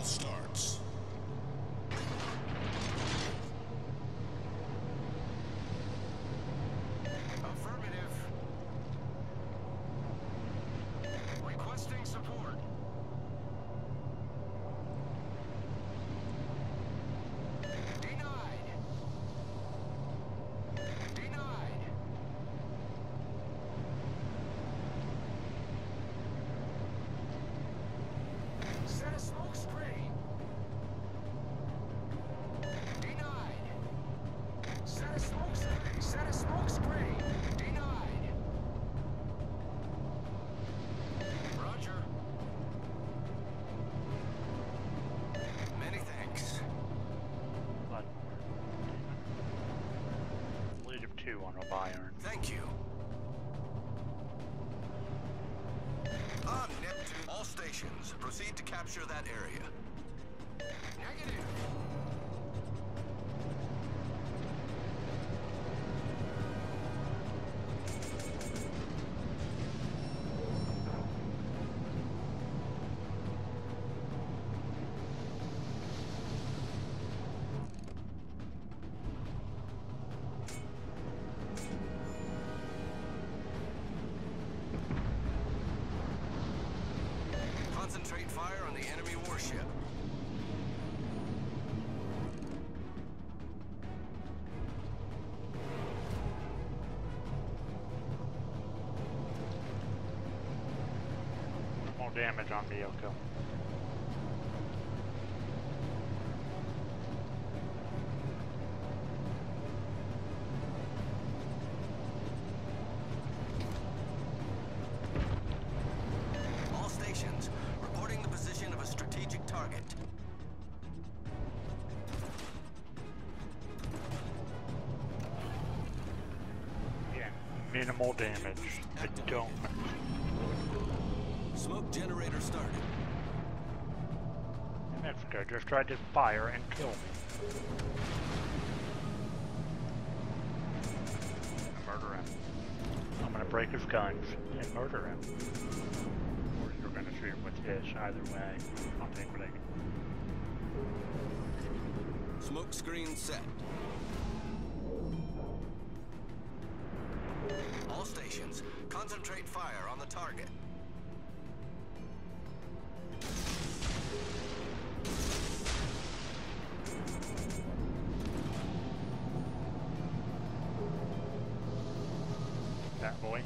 Battlestar. Want to iron. Thank you. On Neptune, all stations, proceed to capture that area. Negative. Concentrate fire on the enemy warship. More damage on Myoko. Yeah, minimal damage. I don't. Smoke generator started. Mexico just tried to fire and kill me. Murder him. I'm gonna break his guns and murder him. Or shoot him with this. Either way, I'll take what I can. Smoke screen set. All stations, concentrate fire on the target. That boy.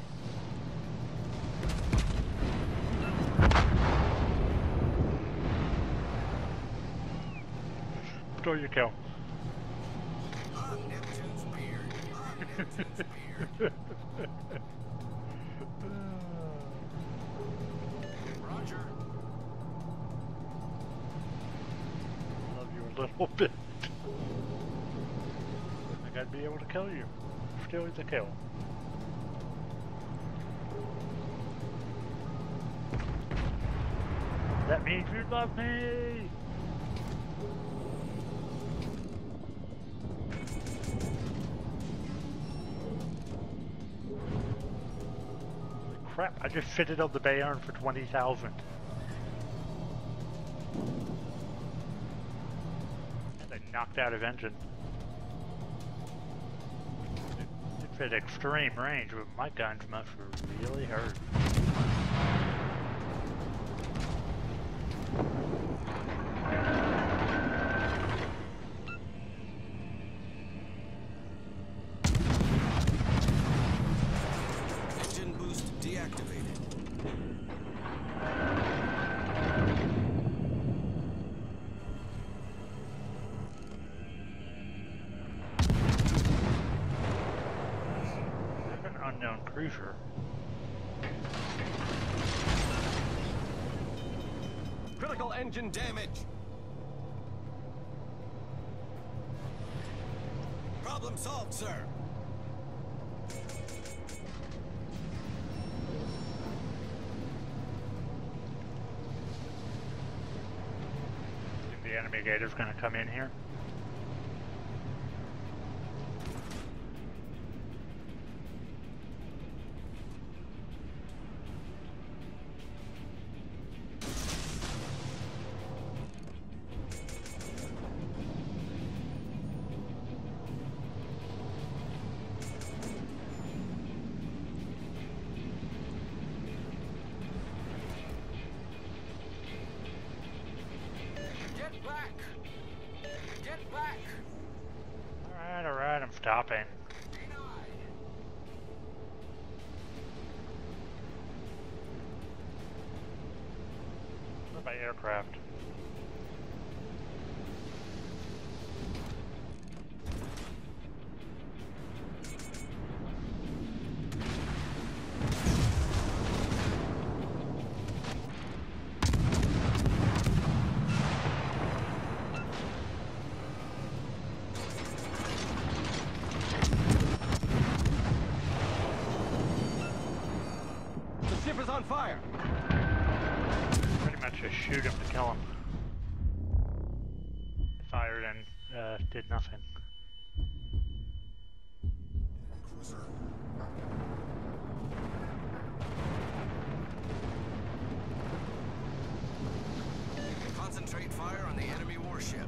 Kill. Neptune's beard. Roger. love you a little bit. I think I'd be able to kill you. Still a kill. That means you love me! Crap, I just fitted on the Bayern for 20,000. They knocked out his engine. It's at extreme range, but my guns must really hurt. Unknown cruiser. Critical engine damage. Problem solved, sir. The enemy gator's gonna come in here? Alright, I'm on fire. Pretty much just shoot him to kill him. Fired and uh, did nothing. Concentrate fire on the enemy warship.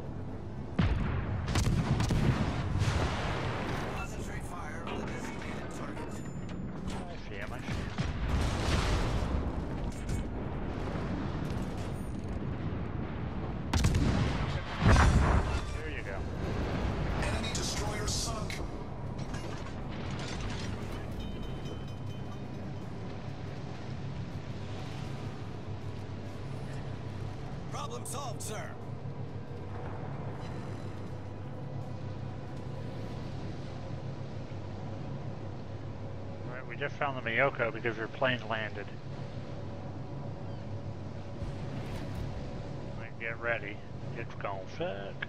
Problem solved, sir. Alright, we just found the Myoko because their plane landed. Get ready. It's gonna suck.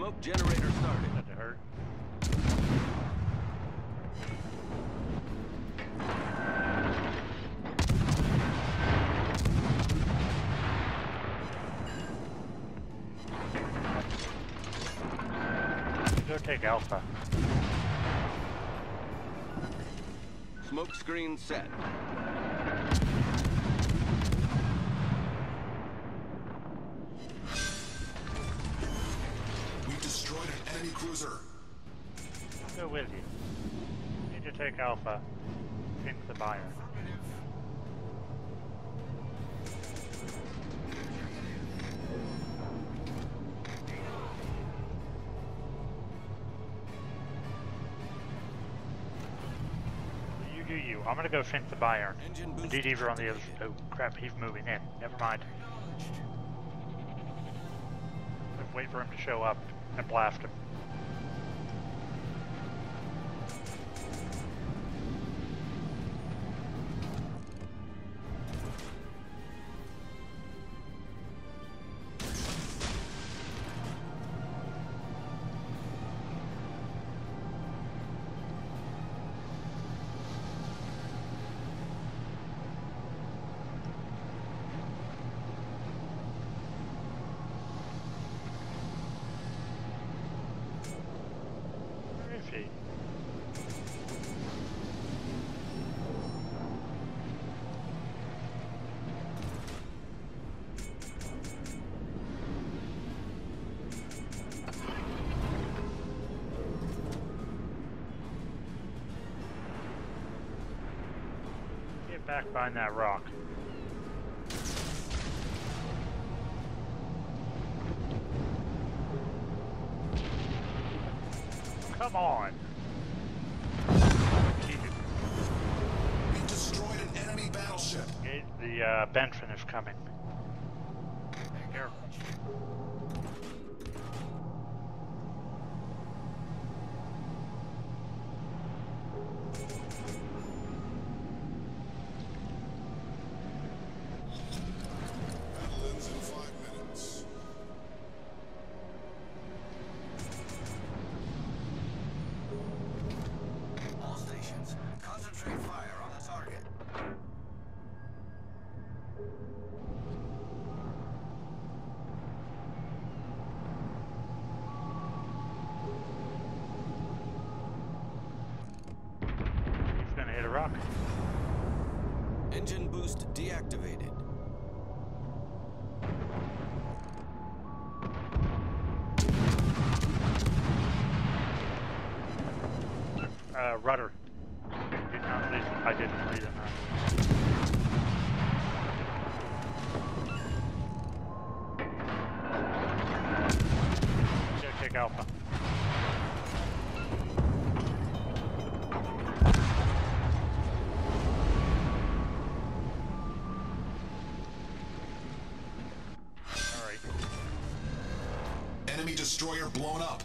Smoke generator started. That hurt. Go take Alpha. Smoke screen set. Alpha. Into the buyer. You do you. I'm gonna go sink the buyer. The. DDs are on the other side. Oh crap, he's moving in. Never mind. Wait for him to show up and blast him. Back behind that rock. Come on. We destroyed an enemy battleship. The uh, Benson is coming. Be careful. Rock. Engine boost deactivated. Uh, rudder. Did not leave. I didn't leave him. Go take Alpha. Enemy destroyer blown up.